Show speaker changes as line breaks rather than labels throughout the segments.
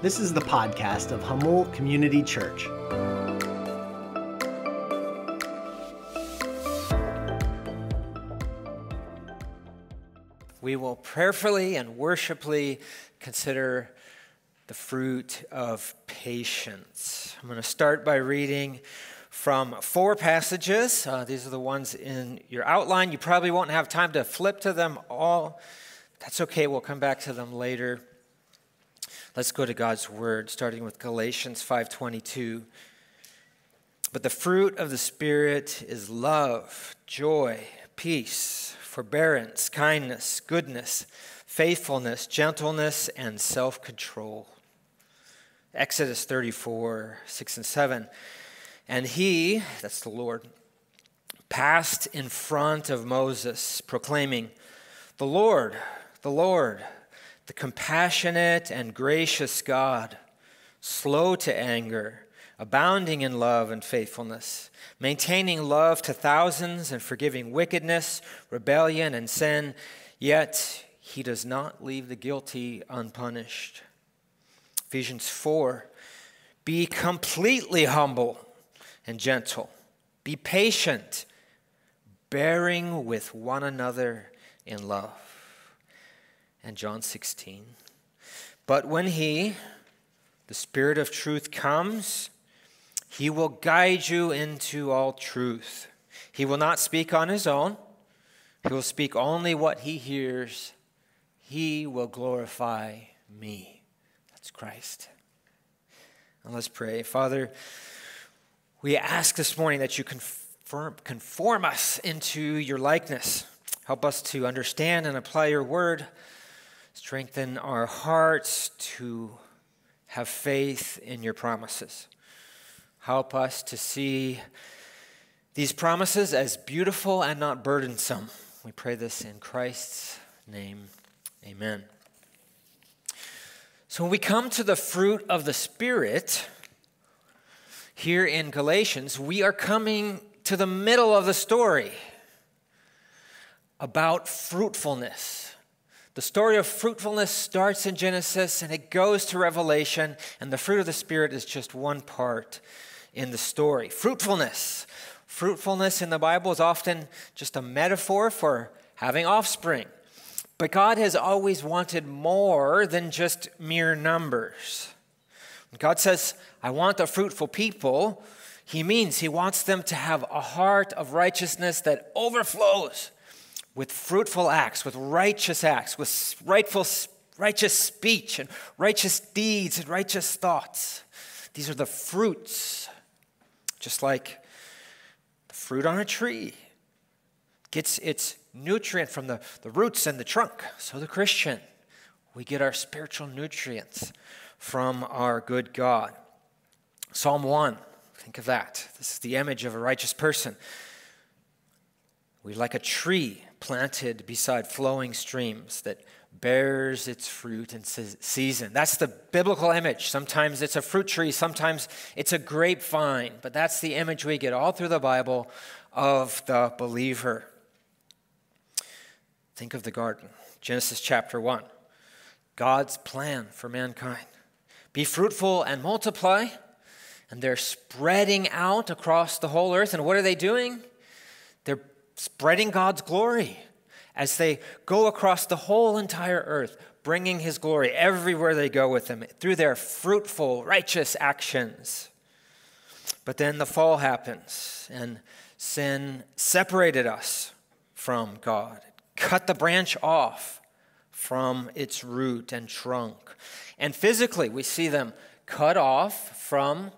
This is the podcast of Jamul Community Church.
We will prayerfully and worshipfully consider the fruit of patience. I'm going to start by reading from four passages. Uh, these are the ones in your outline. You probably won't have time to flip to them all. That's okay, we'll come back to them later. Let's go to God's word starting with Galatians 5:22. But the fruit of the spirit is love, joy, peace, forbearance, kindness, goodness, faithfulness, gentleness, and self-control. Exodus 34, 6 and 7. And he, that's the Lord, passed in front of Moses, proclaiming, The Lord, the Lord, the compassionate and gracious God, slow to anger, abounding in love and faithfulness, maintaining love to thousands and forgiving wickedness, rebellion, and sin, yet he does not leave the guilty unpunished. Ephesians 4 Be completely humble and gentle. Be patient, bearing with one another in love. And John 16. But when He, the Spirit of truth, comes, He will guide you into all truth. He will not speak on His own, He will speak only what He hears. He will glorify me. That's Christ. And let's pray. Father, we ask this morning that you confirm, conform us into your likeness. Help us to understand and apply your word. Strengthen our hearts to have faith in your promises. Help us to see these promises as beautiful and not burdensome. We pray this in Christ's name. Amen. So, when we come to the fruit of the Spirit, here in Galatians, we are coming to the middle of the story about fruitfulness. The story of fruitfulness starts in Genesis and it goes to Revelation, and the fruit of the Spirit is just one part in the story. Fruitfulness. Fruitfulness in the Bible is often just a metaphor for having offspring. But God has always wanted more than just mere numbers. God says, I want a fruitful people, he means he wants them to have a heart of righteousness that overflows with fruitful acts, with righteous acts, with rightful, righteous speech and righteous deeds and righteous thoughts. These are the fruits, just like the fruit on a tree gets its nutrient from the, the roots and the trunk. So the Christian, we get our spiritual nutrients from our good God. Psalm 1, think of that. This is the image of a righteous person. We like a tree planted beside flowing streams that bears its fruit in season. That's the biblical image. Sometimes it's a fruit tree, sometimes it's a grapevine, but that's the image we get all through the Bible of the believer. Think of the garden, Genesis chapter 1. God's plan for mankind. Be fruitful and multiply. And they're spreading out across the whole earth. And what are they doing? Spreading God's glory as they go across the whole entire earth, bringing His glory everywhere they go with Him through their fruitful, righteous actions. But then the fall happens, and sin separated us from God, cut the branch off from its root and trunk. And physically, we see them cut off from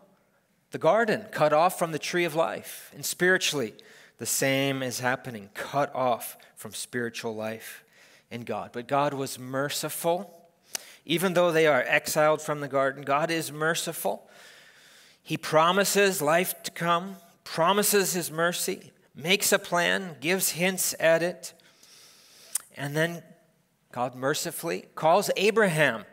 the garden, cut off from the tree of life. And spiritually, the same is happening, cut off from spiritual life in God. But God was merciful. Even though they are exiled from the garden, God is merciful. He promises life to come, promises His mercy, makes a plan, gives hints at it, and then God mercifully calls Abraham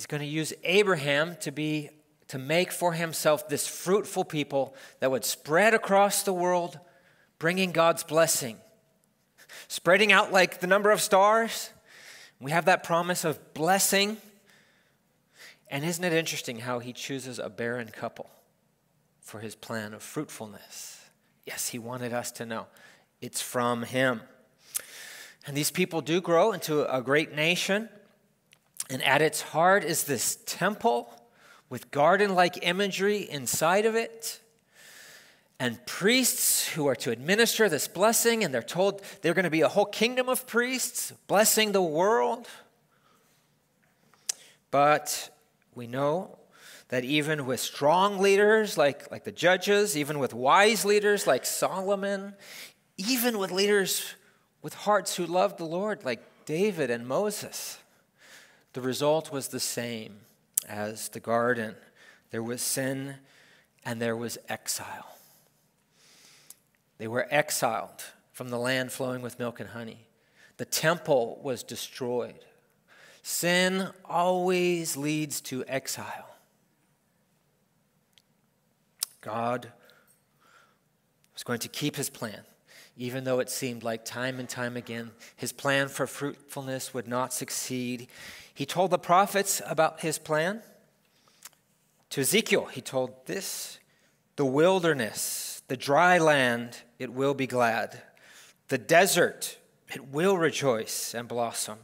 He's going to use Abraham to be to make for himself this fruitful people that would spread across the world, bringing God's blessing. Spreading out like the number of stars. We have that promise of blessing And isn't it interesting how he chooses a barren couple for his plan of fruitfulness? Yes, he wanted us to know it's from him. And these people do grow into a great nation. And at its heart is this temple with garden like imagery inside of it. And priests who are to administer this blessing, and they're told they're going to be a whole kingdom of priests blessing the world. But we know that even with strong leaders like, like the judges, even with wise leaders like Solomon, even with leaders with hearts who loved the Lord like David and Moses, the result was the same as the garden. There was sin and there was exile. They were exiled from the land flowing with milk and honey. The temple was destroyed. Sin always leads to exile. God was going to keep his plan, even though it seemed like time and time again his plan for fruitfulness would not succeed. He told the prophets about his plan. To Ezekiel, he told this the wilderness, the dry land, it will be glad. The desert, it will rejoice and blossom.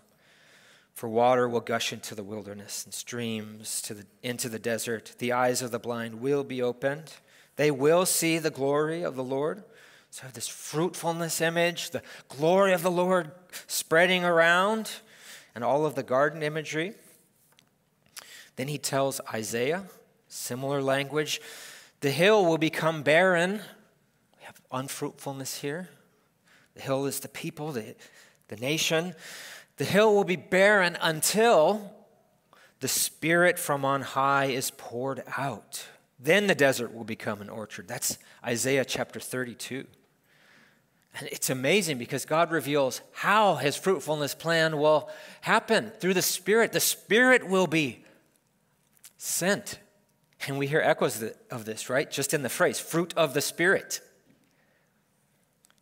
For water will gush into the wilderness and streams to the, into the desert. The eyes of the blind will be opened. They will see the glory of the Lord. So, this fruitfulness image, the glory of the Lord spreading around, and all of the garden imagery. Then he tells Isaiah, similar language, the hill will become barren. We have unfruitfulness here. The hill is the people, the, the nation. The hill will be barren until the Spirit from on high is poured out. Then the desert will become an orchard. That's Isaiah chapter 32. And it's amazing because God reveals how his fruitfulness plan will happen through the Spirit. The Spirit will be sent. And we hear echoes of this, right? Just in the phrase, fruit of the Spirit.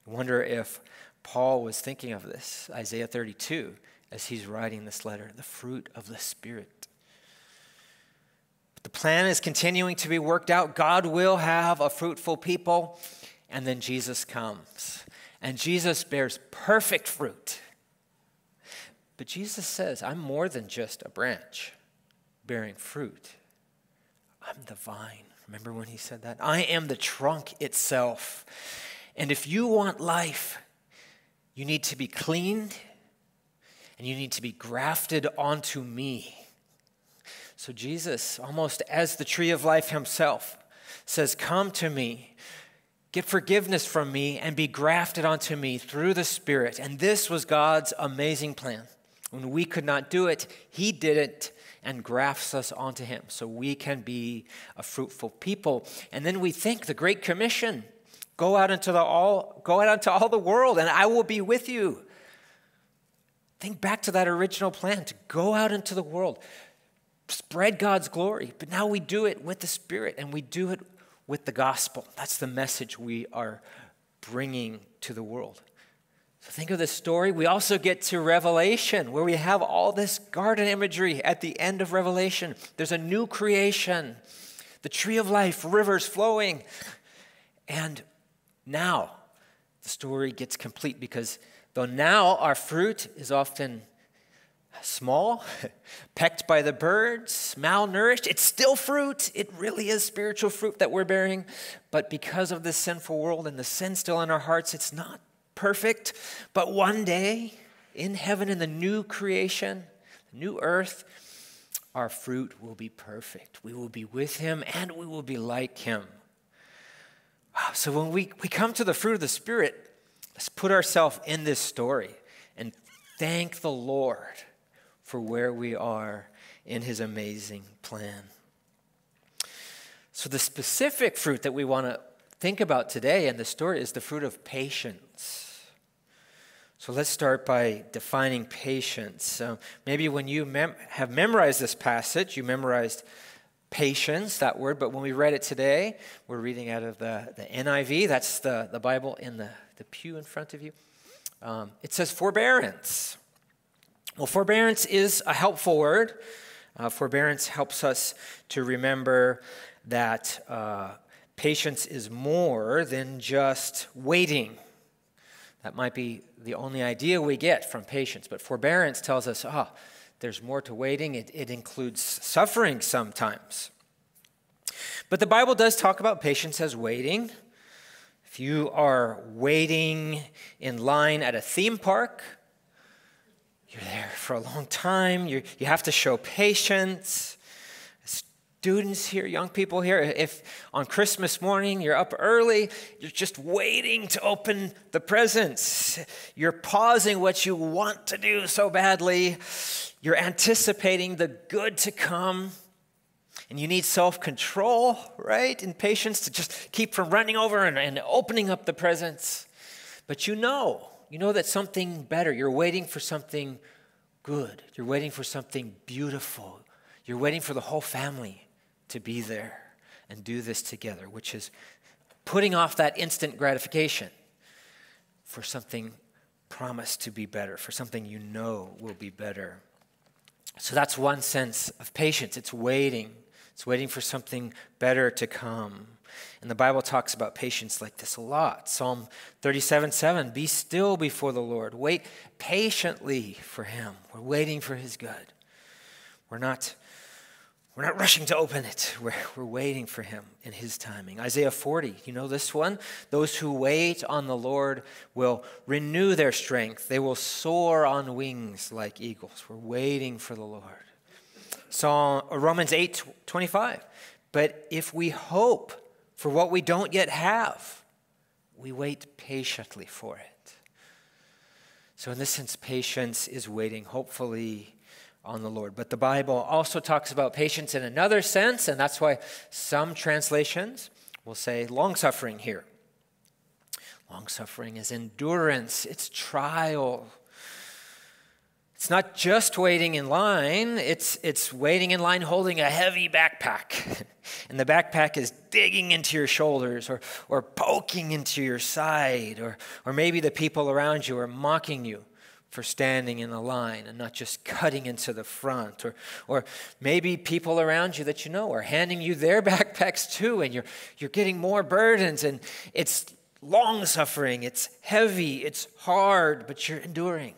I wonder if Paul was thinking of this, Isaiah 32, as he's writing this letter, the fruit of the Spirit. But the plan is continuing to be worked out. God will have a fruitful people, and then Jesus comes. And Jesus bears perfect fruit. But Jesus says, I'm more than just a branch bearing fruit. I'm the vine. Remember when he said that? I am the trunk itself. And if you want life, you need to be cleaned and you need to be grafted onto me. So, Jesus, almost as the tree of life himself, says, Come to me, get forgiveness from me, and be grafted onto me through the Spirit. And this was God's amazing plan. When we could not do it, He did it and grafts us onto Him so we can be a fruitful people. And then we think the Great Commission Go out into the all go out into all the world and I will be with you. Think back to that original plan to go out into the world, spread God's glory. But now we do it with the Spirit and we do it with the gospel. That's the message we are bringing to the world. So think of this story. We also get to Revelation, where we have all this garden imagery at the end of Revelation. There's a new creation, the tree of life, rivers flowing. And now, the story gets complete because though now our fruit is often small, pecked by the birds, malnourished, it's still fruit. It really is spiritual fruit that we're bearing. But because of this sinful world and the sin still in our hearts, it's not perfect. But one day, in heaven, in the new creation, the new earth, our fruit will be perfect. We will be with him and we will be like him. So when we, we come to the fruit of the Spirit, let's put ourselves in this story and thank the Lord for where we are in his amazing plan. So, the specific fruit that we want to think about today in the story is the fruit of patience. So, let's start by defining patience. So maybe when you mem- have memorized this passage, you memorized patience, that word, but when we read it today, we're reading out of the, the NIV. That's the, the Bible in the, the pew in front of you. Um, it says forbearance. Well, forbearance is a helpful word. Uh, forbearance helps us to remember that uh, patience is more than just waiting. That might be the only idea we get from patience, but forbearance tells us, ah, oh, there's more to waiting. It, it includes suffering sometimes. But the Bible does talk about patience as waiting. If you are waiting in line at a theme park, you're there for a long time, you you have to show patience. Students here, young people here, if on Christmas morning you're up early, you're just waiting to open the presents. You're pausing what you want to do so badly. You're anticipating the good to come. And you need self control, right? And patience to just keep from running over and, and opening up the presents. But you know, you know that something better, you're waiting for something good. You're waiting for something beautiful. You're waiting for the whole family to be there and do this together, which is putting off that instant gratification for something promised to be better, for something you know will be better. So that's one sense of patience. It's waiting. It's waiting for something better to come. And the Bible talks about patience like this a lot. Psalm 37 7 Be still before the Lord. Wait patiently for him. We're waiting for his good. We're not, we're not rushing to open it. We're, we're waiting for him in his timing. Isaiah 40, you know this one? Those who wait on the Lord will renew their strength. They will soar on wings like eagles. We're waiting for the Lord. Psalm, Romans 8 25. But if we hope for what we don't yet have, we wait patiently for it. So, in this sense, patience is waiting, hopefully, on the Lord. But the Bible also talks about patience in another sense, and that's why some translations will say long suffering here. Long suffering is endurance, it's trial, it's not just waiting in line, it's, it's waiting in line holding a heavy backpack. and the backpack is digging into your shoulders or, or poking into your side, or, or maybe the people around you are mocking you for standing in a line and not just cutting into the front. Or, or maybe people around you that you know are handing you their backpacks too, and you're, you're getting more burdens, and it's long suffering, it's heavy, it's hard, but you're enduring.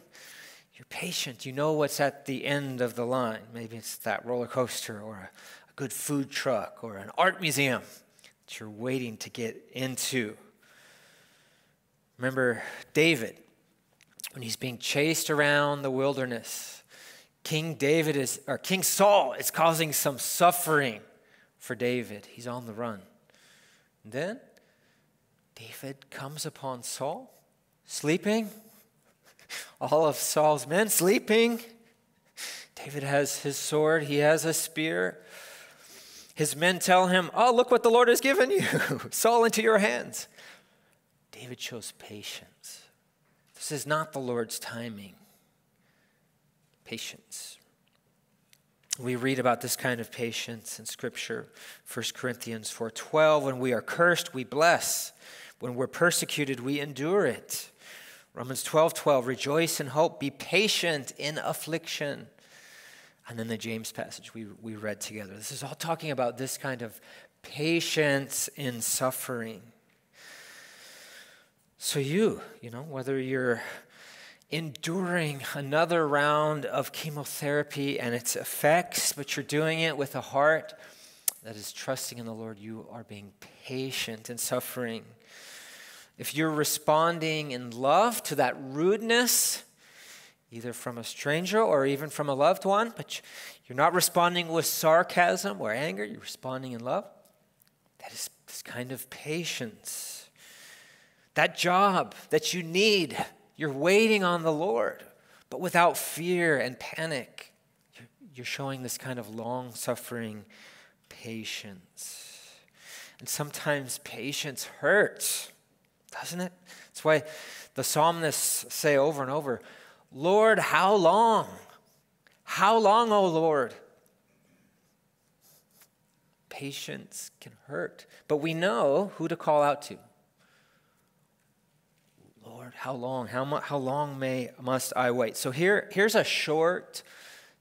You're patient. You know what's at the end of the line. Maybe it's that roller coaster or a, a good food truck or an art museum that you're waiting to get into. Remember David, when he's being chased around the wilderness, King David is, or King Saul is causing some suffering for David. He's on the run. And then David comes upon Saul sleeping all of Saul's men sleeping. David has his sword, he has a spear. His men tell him, Oh, look what the Lord has given you Saul into your hands. David shows patience. This is not the Lord's timing. Patience. We read about this kind of patience in Scripture, 1 Corinthians 4:12. When we are cursed, we bless. When we're persecuted, we endure it. Romans 12 12, rejoice in hope, be patient in affliction. And then the James passage we, we read together. This is all talking about this kind of patience in suffering. So, you, you know, whether you're enduring another round of chemotherapy and its effects, but you're doing it with a heart that is trusting in the Lord, you are being patient in suffering. If you're responding in love to that rudeness, either from a stranger or even from a loved one, but you're not responding with sarcasm or anger, you're responding in love, that is this kind of patience. That job that you need, you're waiting on the Lord, but without fear and panic. You're showing this kind of long suffering patience. And sometimes patience hurts doesn't it? That's why the psalmists say over and over, Lord, how long? How long, O Lord? Patience can hurt, but we know who to call out to. Lord, how long? How, mu- how long may must I wait? So here, here's a short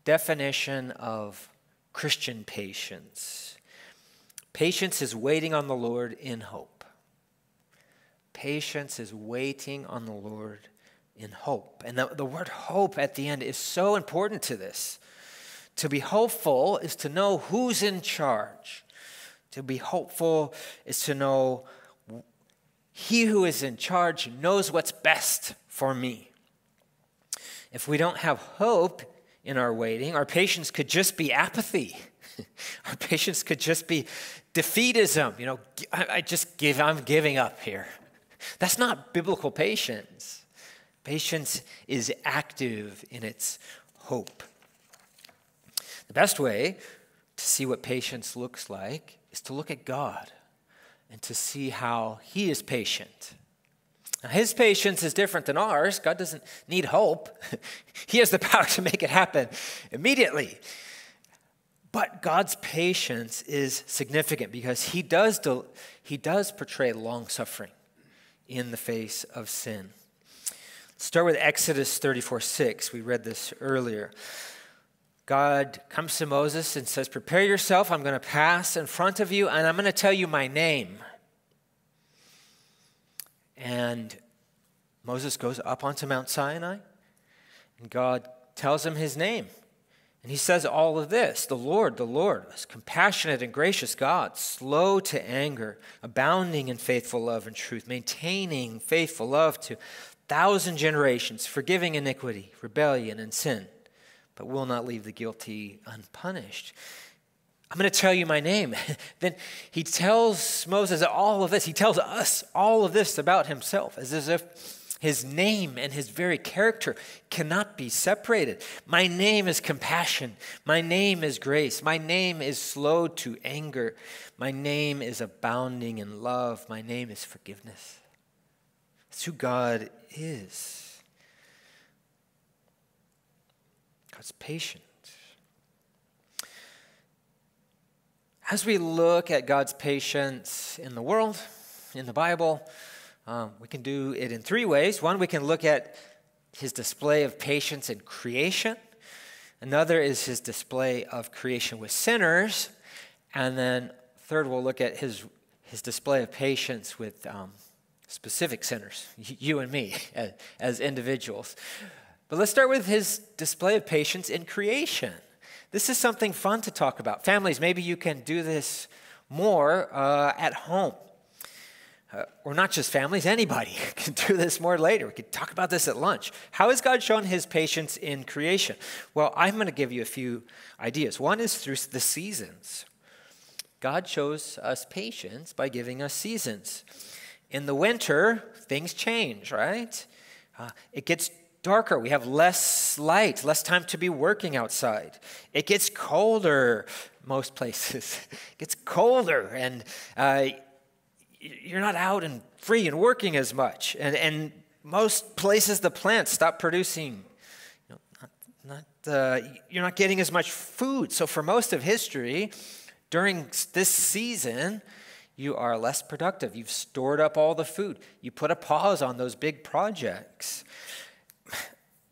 definition of Christian patience. Patience is waiting on the Lord in hope. Patience is waiting on the Lord in hope. And the, the word hope at the end is so important to this. To be hopeful is to know who's in charge. To be hopeful is to know he who is in charge knows what's best for me. If we don't have hope in our waiting, our patience could just be apathy. our patience could just be defeatism. You know, I, I just give, I'm giving up here. That's not biblical patience. Patience is active in its hope. The best way to see what patience looks like is to look at God and to see how He is patient. Now, his patience is different than ours. God doesn't need hope, He has the power to make it happen immediately. But God's patience is significant because He does, he does portray long suffering in the face of sin. Start with Exodus 34 6. We read this earlier. God comes to Moses and says, Prepare yourself. I'm going to pass in front of you, and I'm going to tell you my name. And Moses goes up onto Mount Sinai, and God tells him his name. And he says all of this The Lord, the Lord, is compassionate and gracious God, slow to anger, abounding in faithful love and truth, maintaining faithful love to thousand generations, forgiving iniquity, rebellion, and sin, but will not leave the guilty unpunished. I'm going to tell you my name. then he tells Moses all of this. He tells us all of this about himself, as if his name and his very character cannot be separated. My name is compassion. My name is grace. My name is slow to anger. My name is abounding in love. My name is forgiveness. It's who God is. God's patient. As we look at God's patience in the world, in the Bible, um, we can do it in three ways. One, we can look at his display of patience in creation. Another is his display of creation with sinners. And then, third, we'll look at his, his display of patience with um, specific sinners, you and me as, as individuals. But let's start with his display of patience in creation. This is something fun to talk about. Families, maybe you can do this more uh, at home. Uh, or not just families, anybody can do this more later. We could talk about this at lunch. How has God shown his patience in creation? Well, I'm going to give you a few ideas. One is through the seasons. God shows us patience by giving us seasons. In the winter, things change, right? Uh, it gets darker. We have less light, less time to be working outside. It gets colder, most places. it gets colder, and uh, you're not out and free and working as much. And, and most places, the plants stop producing. You know, not, not, uh, you're not getting as much food. So, for most of history, during this season, you are less productive. You've stored up all the food. You put a pause on those big projects.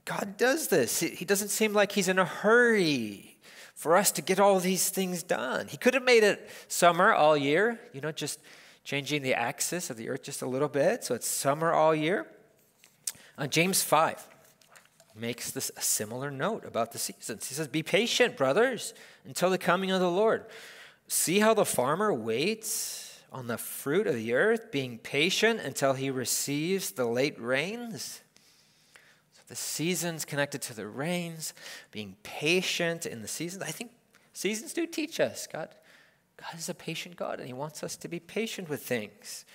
God does this. He doesn't seem like He's in a hurry for us to get all these things done. He could have made it summer all year, you know, just changing the axis of the earth just a little bit, so it's summer all year. Uh, James 5 makes this a similar note about the seasons. He says, Be patient, brothers, until the coming of the Lord. See how the farmer waits on the fruit of the earth, being patient until he receives the late rains. So the seasons connected to the rains, being patient in the seasons. I think seasons do teach us. God God is a patient God, and He wants us to be patient with things.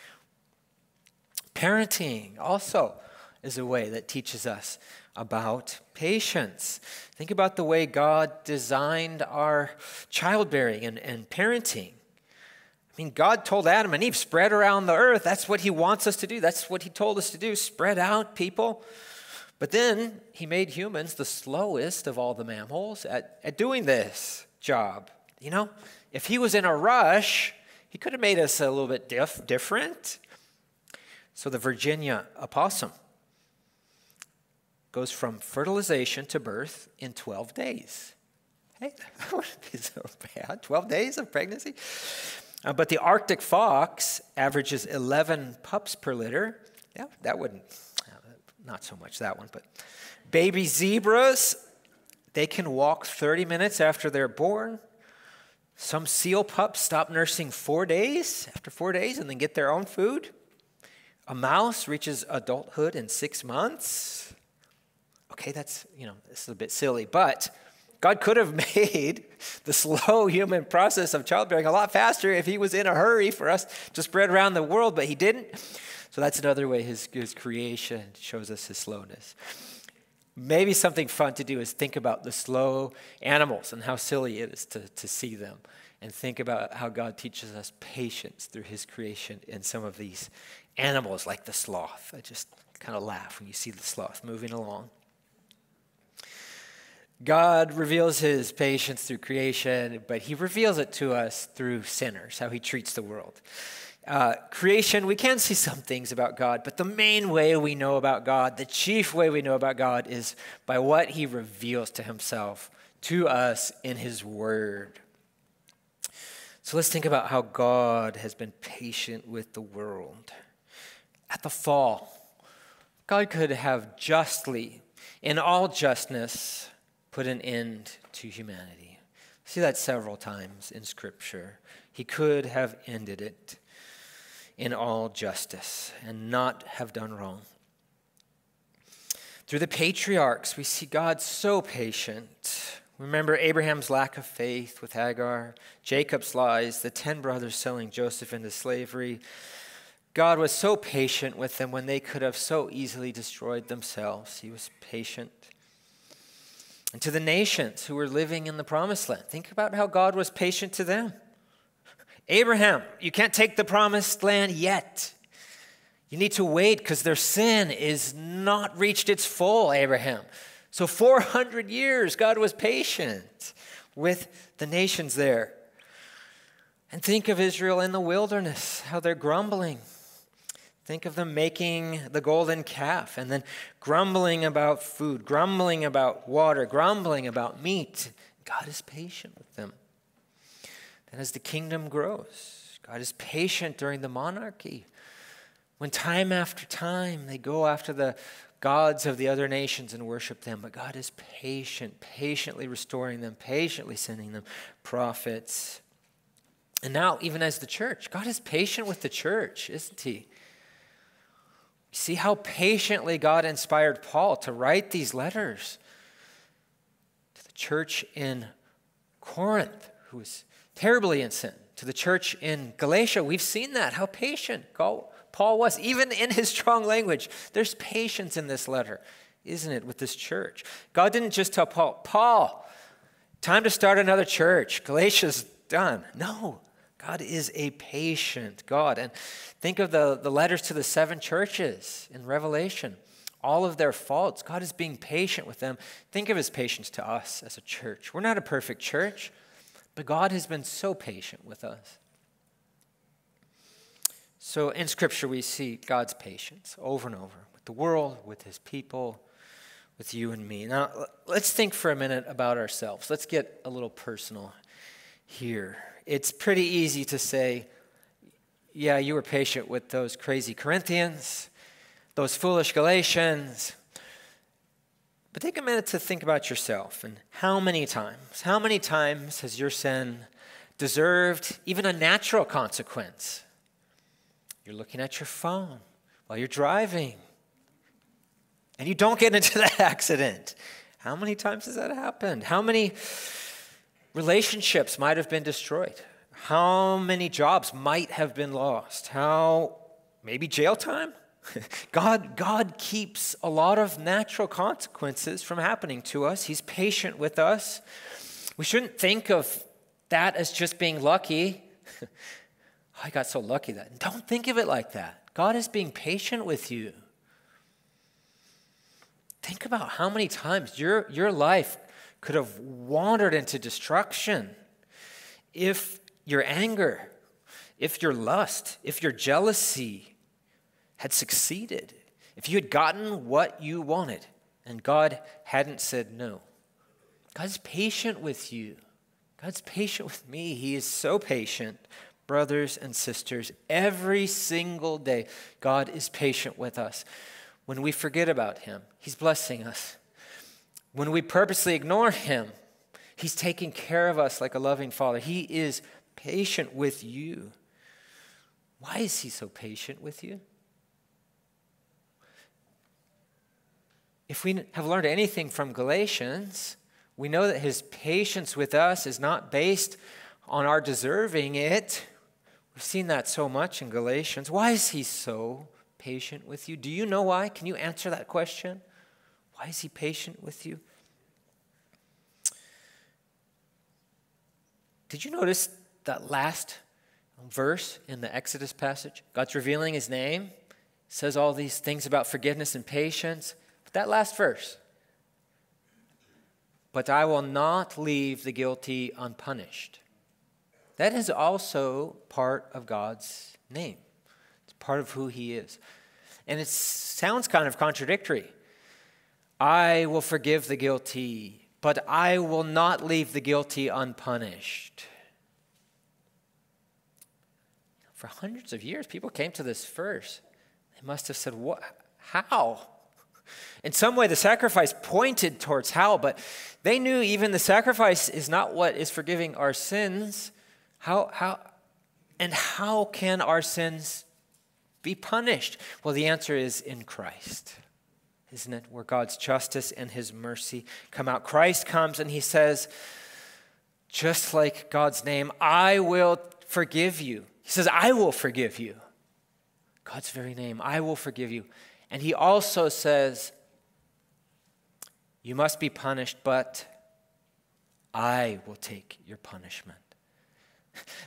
Parenting also is a way that teaches us about patience. Think about the way God designed our childbearing and, and parenting. I mean, God told Adam and Eve, spread around the earth. That's what He wants us to do. That's what He told us to do spread out, people. But then He made humans the slowest of all the mammals at, at doing this job. You know, if he was in a rush, he could have made us a little bit diff- different. So the Virginia opossum goes from fertilization to birth in 12 days. Hey, that wouldn't be so bad. 12 days of pregnancy? Uh, but the Arctic fox averages 11 pups per litter. Yeah, that wouldn't, uh, not so much that one, but baby zebras, they can walk 30 minutes after they're born. Some seal pups stop nursing four days, after four days, and then get their own food. A mouse reaches adulthood in six months. Okay, that's, you know, this is a bit silly, but God could have made the slow human process of childbearing a lot faster if he was in a hurry for us to spread around the world, but he didn't. So that's another way his, his creation shows us his slowness. Maybe something fun to do is think about the slow animals and how silly it is to, to see them. And think about how God teaches us patience through his creation in some of these animals, like the sloth. I just kind of laugh when you see the sloth moving along. God reveals his patience through creation, but he reveals it to us through sinners, how he treats the world. Uh, creation, we can see some things about God, but the main way we know about God, the chief way we know about God, is by what he reveals to himself to us in his word. So let's think about how God has been patient with the world. At the fall, God could have justly, in all justness, put an end to humanity. See that several times in Scripture. He could have ended it in all justice and not have done wrong. Through the patriarchs, we see God so patient. Remember Abraham's lack of faith with Hagar, Jacob's lies, the ten brothers selling Joseph into slavery. God was so patient with them when they could have so easily destroyed themselves. He was patient and to the nations who were living in the promised land. Think about how God was patient to them. Abraham, you can't take the promised land yet. You need to wait because their sin is not reached its full, Abraham. So 400 years, God was patient with the nations there. And think of Israel in the wilderness, how they're grumbling Think of them making the golden calf and then grumbling about food, grumbling about water, grumbling about meat. God is patient with them. And as the kingdom grows, God is patient during the monarchy. When time after time they go after the gods of the other nations and worship them, but God is patient, patiently restoring them, patiently sending them prophets. And now, even as the church, God is patient with the church, isn't He? See how patiently God inspired Paul to write these letters to the church in Corinth, who was terribly in sin, to the church in Galatia. We've seen that, how patient Paul was, even in his strong language. There's patience in this letter, isn't it, with this church? God didn't just tell Paul, Paul, time to start another church. Galatia's done. No, God is a patient God. And think of the, the letters to the seven churches in Revelation. All of their faults, God is being patient with them. Think of his patience to us as a church. We're not a perfect church, but God has been so patient with us. So in Scripture, we see God's patience over and over with the world, with his people, with you and me. Now, let's think for a minute about ourselves. Let's get a little personal here it's pretty easy to say, yeah, you were patient with those crazy Corinthians, those foolish Galatians. But take a minute to think about yourself and how many times, how many times has your sin deserved even a natural consequence? You're looking at your phone while you're driving and you don't get into that accident. How many times has that happened? How many Relationships might have been destroyed. How many jobs might have been lost? How, maybe jail time? God, God keeps a lot of natural consequences from happening to us. He's patient with us. We shouldn't think of that as just being lucky. I got so lucky that. Don't think of it like that. God is being patient with you. Think about how many times your, your life could have wandered into destruction if your anger, if your lust, if your jealousy had succeeded, if you had gotten what you wanted and God hadn't said no. God's patient with you. God's patient with me. He is so patient, brothers and sisters. Every single day, God is patient with us. When we forget about Him, He's blessing us. When we purposely ignore Him, He's taking care of us like a loving Father. He is patient with you. Why is He so patient with you? If we have learned anything from Galatians, we know that his patience with us is not based on our deserving it. We've seen that so much in Galatians. Why is he so patient with you? Do you know why? Can you answer that question? Why is he patient with you? Did you notice that last verse in the Exodus passage? God's revealing his name, says all these things about forgiveness and patience. That last verse, but I will not leave the guilty unpunished. That is also part of God's name. It's part of who He is. And it sounds kind of contradictory. I will forgive the guilty, but I will not leave the guilty unpunished. For hundreds of years, people came to this verse. They must have said, What? How? In some way, the sacrifice pointed towards how, but they knew even the sacrifice is not what is forgiving our sins. How, how, and how can our sins be punished? Well, the answer is in Christ, isn't it? Where God's justice and his mercy come out. Christ comes and he says, just like God's name, I will forgive you. He says, I will forgive you. God's very name, I will forgive you. And he also says, You must be punished, but I will take your punishment.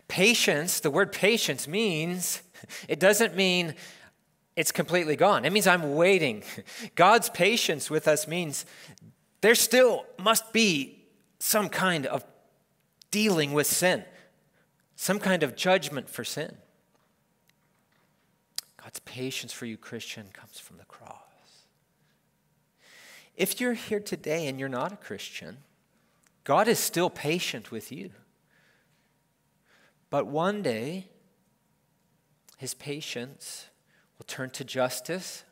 Patience, the word patience means, it doesn't mean it's completely gone. It means I'm waiting. God's patience with us means there still must be some kind of dealing with sin, some kind of judgment for sin. God's patience for you, Christian, comes from the cross. If you're here today and you're not a Christian, God is still patient with you. But one day, his patience will turn to justice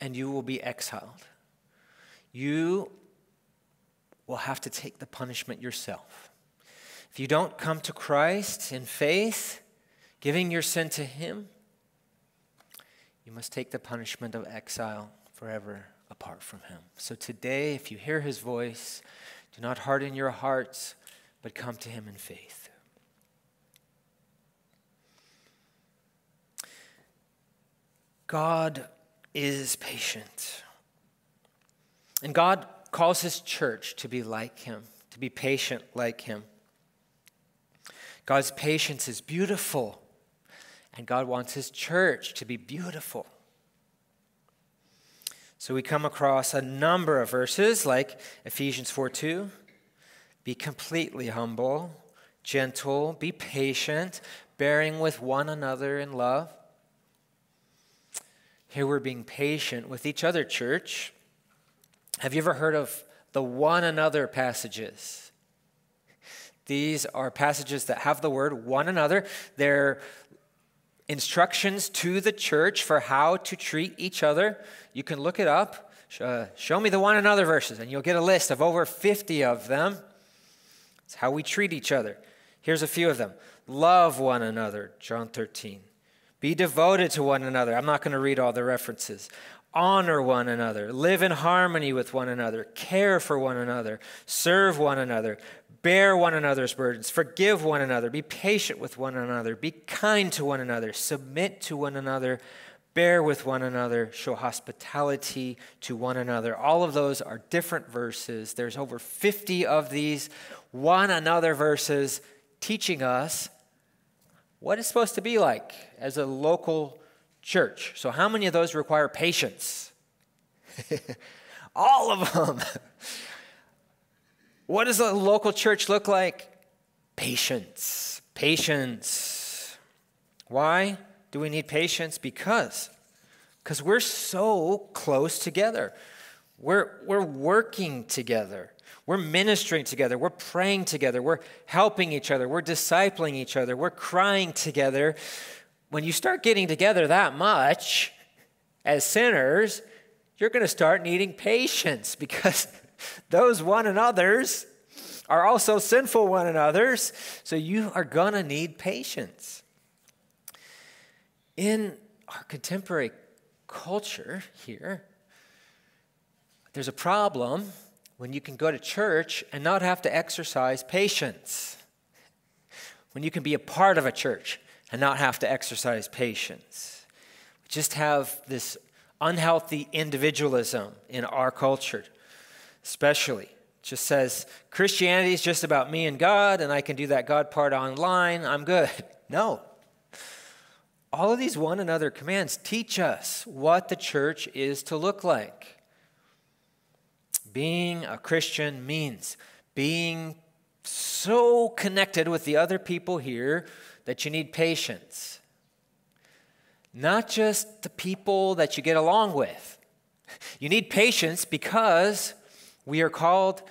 and you will be exiled. You will have to take the punishment yourself. If you don't come to Christ in faith, giving your sin to him, you must take the punishment of exile forever apart from him. So today, if you hear his voice, do not harden your hearts, but come to him in faith. God is patient. And God calls his church to be like him, to be patient like him. God's patience is beautiful. And God wants His church to be beautiful. So we come across a number of verses like Ephesians 4 2. Be completely humble, gentle, be patient, bearing with one another in love. Here we're being patient with each other, church. Have you ever heard of the one another passages? These are passages that have the word one another. They're instructions to the church for how to treat each other. You can look it up. Uh, show me the one another verses, and you'll get a list of over 50 of them. It's how we treat each other. Here's a few of them Love one another, John 13. Be devoted to one another. I'm not going to read all the references. Honor one another. Live in harmony with one another. Care for one another. Serve one another. Bear one another's burdens, forgive one another, be patient with one another, be kind to one another, submit to one another, bear with one another, show hospitality to one another. All of those are different verses. There's over 50 of these one another verses teaching us what it's supposed to be like as a local church. So, how many of those require patience? All of them. What does a local church look like? Patience. Patience. Why do we need patience? Because because we're so close together. We're, we're working together. We're ministering together. We're praying together. We're helping each other. We're discipling each other. We're crying together. When you start getting together that much as sinners, you're going to start needing patience because those one another's are also sinful one another's. So you are going to need patience. In our contemporary culture here, there's a problem when you can go to church and not have to exercise patience. When you can be a part of a church and not have to exercise patience. We just have this unhealthy individualism in our culture, especially. Just says Christianity is just about me and God, and I can do that God part online. I'm good. No. All of these one another commands teach us what the church is to look like. Being a Christian means being so connected with the other people here that you need patience. Not just the people that you get along with. You need patience because we are called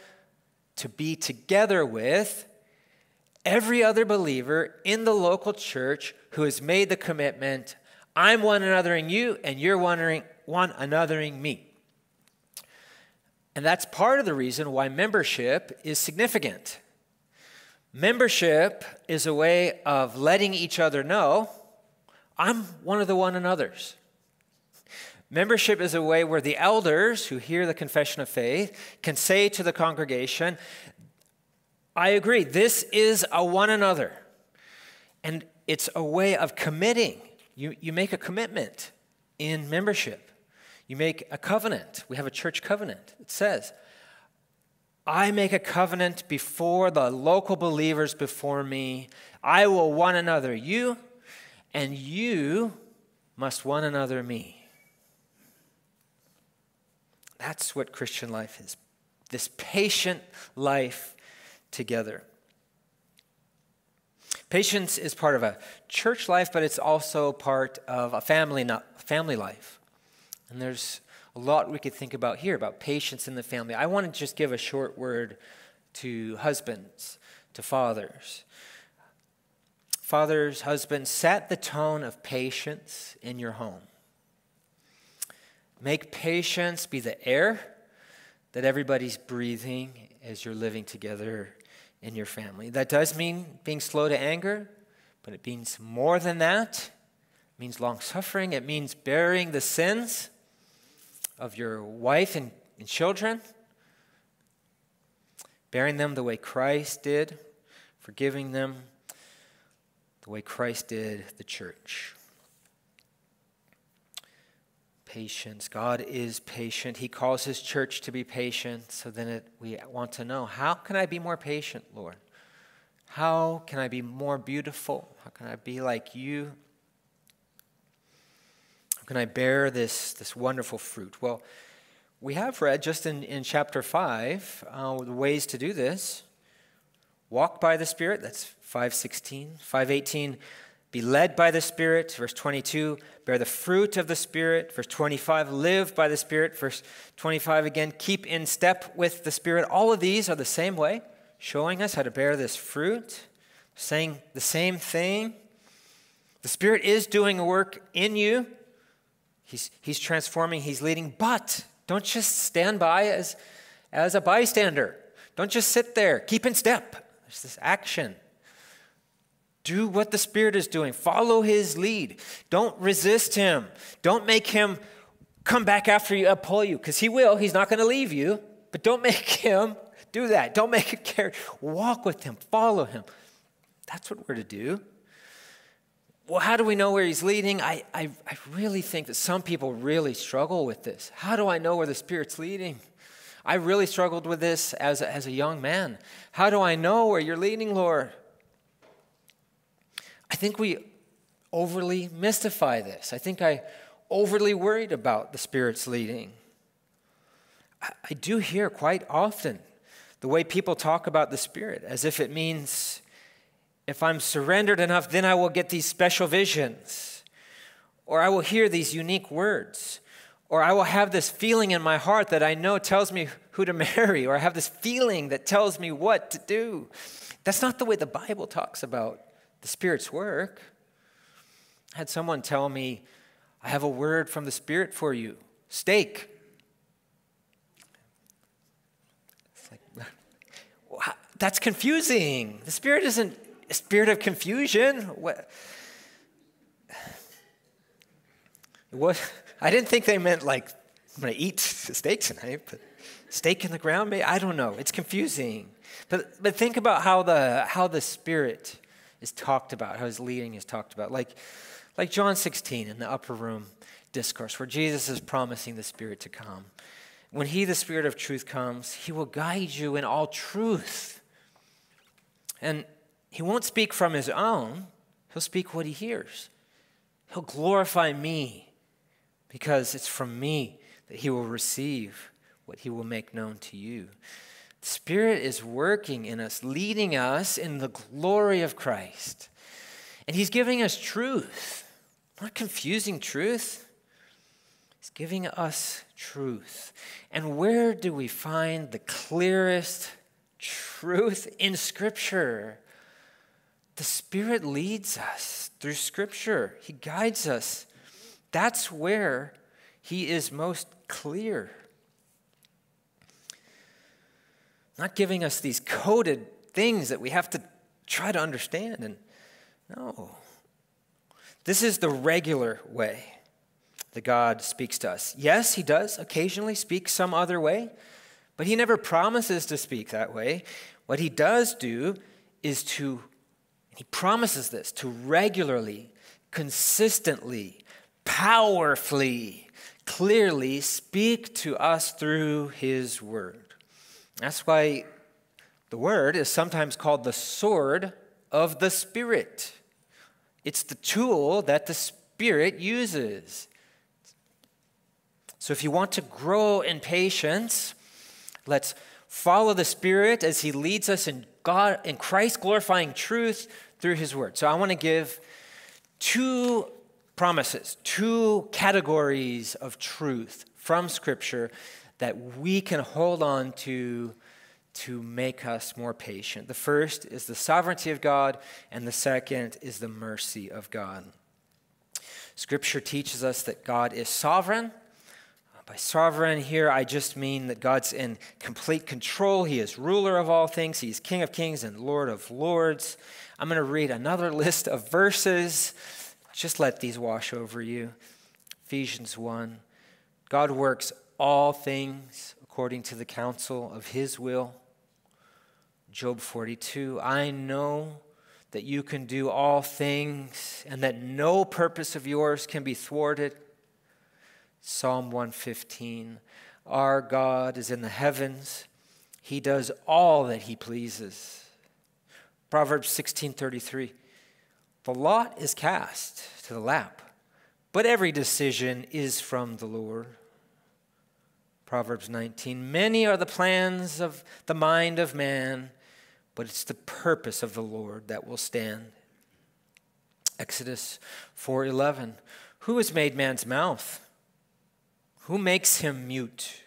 to be together with every other believer in the local church who has made the commitment I'm one anothering you, and you're one anothering me. And that's part of the reason why membership is significant. Membership is a way of letting each other know I'm one of the one another's. Membership is a way where the elders who hear the confession of faith can say to the congregation, I agree, this is a one another. And it's a way of committing. You, you make a commitment in membership. You make a covenant. We have a church covenant. It says, I make a covenant before the local believers before me. I will one another you, and you must one another me. That's what Christian life is this patient life together. Patience is part of a church life, but it's also part of a family, not family life. And there's a lot we could think about here about patience in the family. I want to just give a short word to husbands, to fathers. Fathers, husbands, set the tone of patience in your home. Make patience be the air that everybody's breathing as you're living together in your family. That does mean being slow to anger, but it means more than that. It means long suffering, it means bearing the sins of your wife and, and children, bearing them the way Christ did, forgiving them the way Christ did the church. Patience. God is patient. He calls his church to be patient. So then it, we want to know how can I be more patient, Lord? How can I be more beautiful? How can I be like you? How can I bear this, this wonderful fruit? Well, we have read just in, in chapter 5 uh, the ways to do this. Walk by the Spirit, that's 516. 518, be led by the Spirit. Verse 22, bear the fruit of the Spirit. Verse 25, live by the Spirit. Verse 25 again, keep in step with the Spirit. All of these are the same way, showing us how to bear this fruit, saying the same thing. The Spirit is doing a work in you He's, he's transforming, he's leading, but don't just stand by as, as a bystander. Don't just sit there. Keep in step. There's this action. Do what the Spirit is doing, follow his lead. Don't resist him. Don't make him come back after you, pull you, because he will. He's not going to leave you, but don't make him do that. Don't make it carry. Walk with him, follow him. That's what we're to do well, how do we know where he's leading? I, I, I really think that some people really struggle with this. How do I know where the Spirit's leading? I really struggled with this as a, as a young man. How do I know where you're leading, Lord? I think we overly mystify this. I think I overly worried about the Spirit's leading. I, I do hear quite often the way people talk about the Spirit as if it means if I'm surrendered enough, then I will get these special visions, or I will hear these unique words, Or I will have this feeling in my heart that I know tells me who to marry, or I have this feeling that tells me what to do. That's not the way the Bible talks about the Spirit's work. I had someone tell me, I have a word from the Spirit for you steak. It's like, that's confusing. The Spirit isn't a spirit of confusion. What? What? I didn't think they meant like, I'm going to eat steak tonight, but stake in the ground, maybe? I don't know. It's confusing. But, but think about how the, how the Spirit is talked about, how his leading is talked about. Like, like John 16 in the upper room discourse, where Jesus is promising the Spirit to come. When he, the Spirit of truth, comes, he will guide you in all truth. And he won't speak from his own, he'll speak what he hears. He'll glorify me because it's from me that he will receive what he will make known to you. Spirit is working in us, leading us in the glory of Christ. And he's giving us truth, not confusing truth. He's giving us truth. And where do we find the clearest truth? In Scripture. The Spirit leads us through Scripture, He guides us. That's where He is most clear. Not giving us these coded things that we have to try to understand. And no. This is the regular way that God speaks to us. Yes, He does occasionally speak some other way, but He never promises to speak that way. What He does do is to he promises this to regularly, consistently, powerfully, clearly speak to us through His Word. That's why the Word is sometimes called the sword of the Spirit. It's the tool that the Spirit uses. So if you want to grow in patience, let's follow the Spirit as He leads us in God in Christ glorifying truth through his word. So I want to give two promises, two categories of truth from scripture that we can hold on to to make us more patient. The first is the sovereignty of God, and the second is the mercy of God. Scripture teaches us that God is sovereign uh, by sovereign here, I just mean that God's in complete control. He is ruler of all things, He's King of kings and Lord of lords. I'm going to read another list of verses. Just let these wash over you. Ephesians 1 God works all things according to the counsel of His will. Job 42 I know that you can do all things and that no purpose of yours can be thwarted. Psalm 115 Our God is in the heavens, He does all that He pleases. Proverbs 16:33 The lot is cast to the lap, but every decision is from the Lord. Proverbs 19 Many are the plans of the mind of man, but it's the purpose of the Lord that will stand. Exodus 4:11 Who has made man's mouth? Who makes him mute?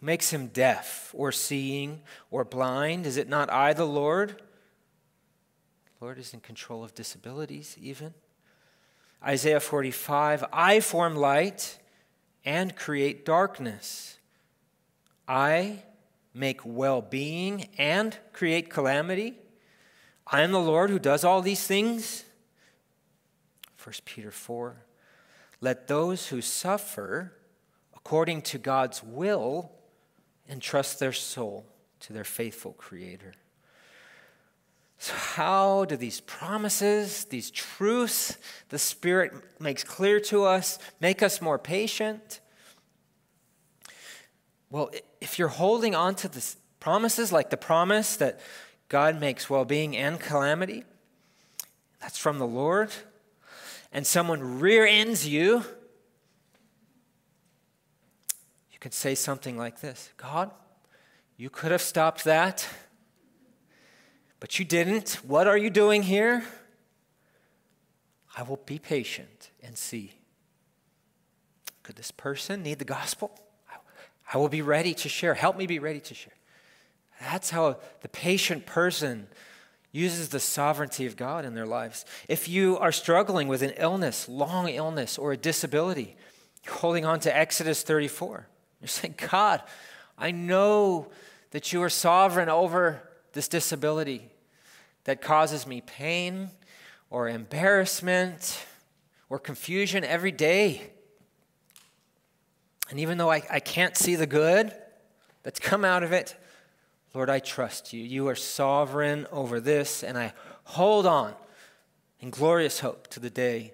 Who makes him deaf or seeing or blind? Is it not I, the Lord? The Lord is in control of disabilities, even. Isaiah 45 I form light and create darkness. I make well being and create calamity. I am the Lord who does all these things. 1 Peter 4 Let those who suffer according to God's will, entrust their soul to their faithful Creator. So, how do these promises, these truths the Spirit makes clear to us, make us more patient? Well, if you're holding on to the promises, like the promise that God makes well being and calamity, that's from the Lord, and someone rear ends you you could say something like this God, you could have stopped that, but you didn't. What are you doing here? I will be patient and see. could this person need the gospel? I will be ready to share. Help me be ready to share. That's how the patient person uses the sovereignty of God in their lives. If you are struggling with an illness, long illness, or a disability, holding on to Exodus 34, you're saying, God, I know that you are sovereign over this disability that causes me pain or embarrassment or confusion every day. And even though I, I can't see the good that's come out of it, Lord, I trust you. You are sovereign over this, and I hold on in glorious hope to the day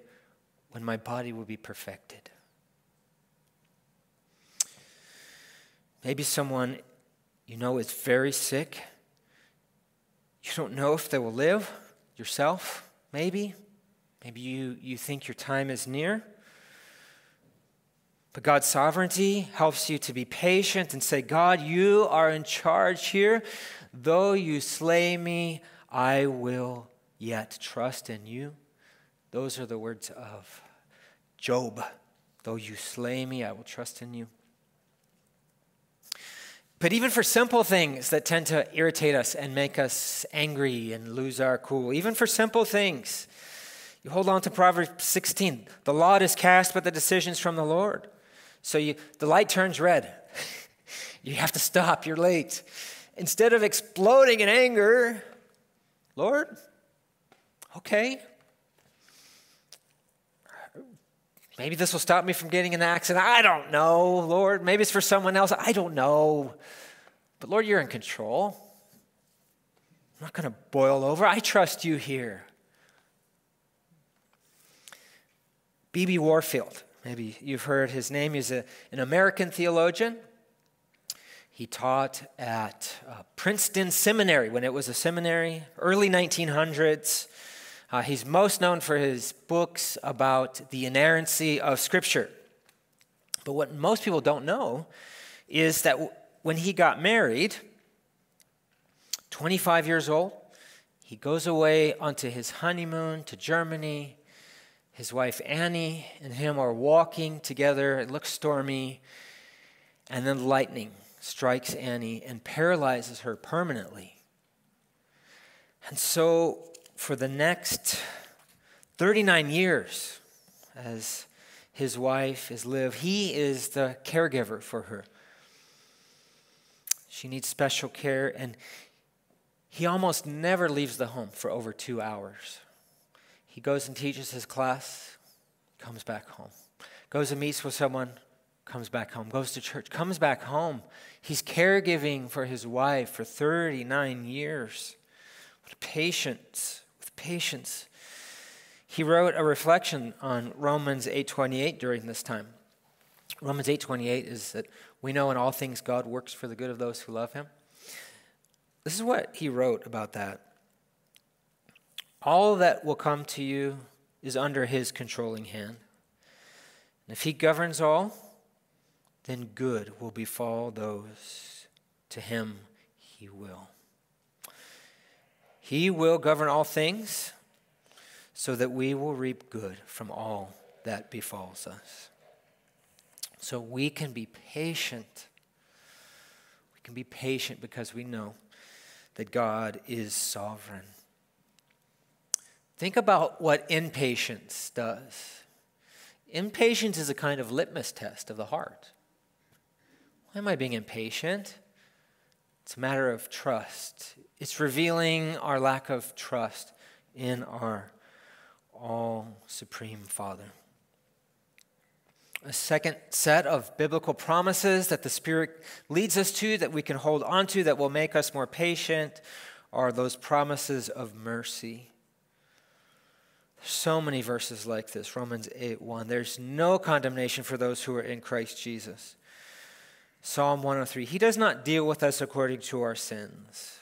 when my body will be perfected. Maybe someone you know is very sick. You don't know if they will live yourself, maybe. Maybe you, you think your time is near. But God's sovereignty helps you to be patient and say, God, you are in charge here. Though you slay me, I will yet trust in you. Those are the words of Job. Though you slay me, I will trust in you. But even for simple things that tend to irritate us and make us angry and lose our cool, even for simple things, you hold on to Proverbs 16. The lot is cast, but the decision's from the Lord. So you, the light turns red. you have to stop, you're late. Instead of exploding in anger, Lord, okay, Maybe this will stop me from getting an accident. I don't know, Lord. Maybe it's for someone else. I don't know. But Lord, you're in control. I'm not going to boil over. I trust you here. B.B. Warfield, maybe you've heard his name. He's a, an American theologian. He taught at uh, Princeton Seminary when it was a seminary, early 1900s. Uh, he's most known for his books about the inerrancy of Scripture. But what most people don't know is that w- when he got married, 25 years old, he goes away onto his honeymoon to Germany. His wife Annie and him are walking together. It looks stormy. And then lightning strikes Annie and paralyzes her permanently. And so for the next 39 years, as his wife is lived, he is the caregiver for her. She needs special care, and he almost never leaves the home for over two hours. He goes and teaches his class, comes back home. Goes and meets with someone, comes back home. Goes to church, comes back home. He's caregiving for his wife for 39 years. What patience with patience. He wrote a reflection on Romans 8:28 during this time. Romans 8:28 is that we know in all things God works for the good of those who love him. This is what he wrote about that. All that will come to you is under his controlling hand. And if he governs all, then good will befall those to him he will. He will govern all things so that we will reap good from all that befalls us. So we can be patient. We can be patient because we know that God is sovereign. Think about what impatience does. Impatience is a kind of litmus test of the heart. Why am I being impatient? It's a matter of trust. It's revealing our lack of trust in our all supreme Father. A second set of biblical promises that the Spirit leads us to, that we can hold on to, that will make us more patient, are those promises of mercy. So many verses like this Romans 8 1. There's no condemnation for those who are in Christ Jesus. Psalm 103. He does not deal with us according to our sins.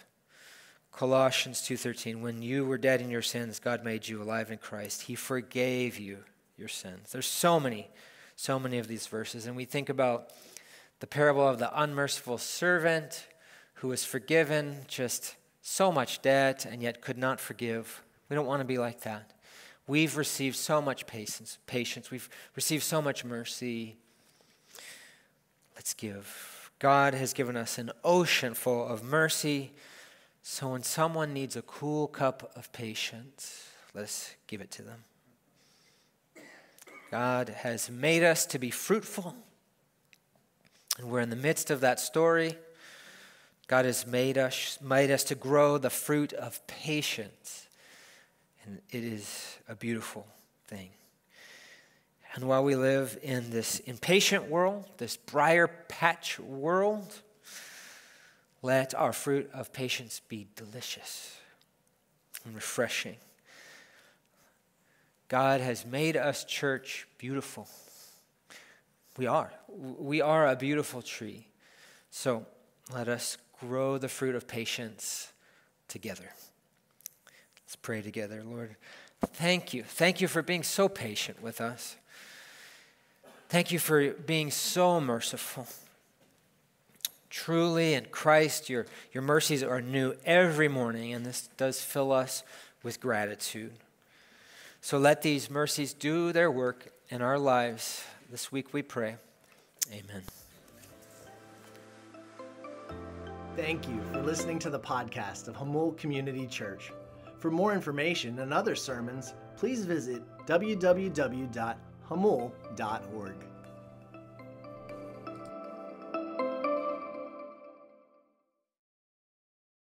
Colossians 2:13 when you were dead in your sins God made you alive in Christ he forgave you your sins there's so many so many of these verses and we think about the parable of the unmerciful servant who was forgiven just so much debt and yet could not forgive we don't want to be like that we've received so much patience patience we've received so much mercy Let's give. God has given us an ocean full of mercy. So when someone needs a cool cup of patience, let's give it to them. God has made us to be fruitful. And we're in the midst of that story. God has made us, made us to grow the fruit of patience. And it is a beautiful thing. And while we live in this impatient world, this briar patch world, let our fruit of patience be delicious and refreshing. God has made us, church, beautiful. We are. We are a beautiful tree. So let us grow the fruit of patience together. Pray together, Lord. Thank you. Thank you for being so patient with us. Thank you for being so merciful. Truly, in Christ, your, your mercies are new every morning, and this does fill us with gratitude. So let these mercies do their work in our lives. This week we pray. Amen.
Thank you for listening to the podcast of Jamul Community Church. For more information and other sermons, please visit www.jamul.org.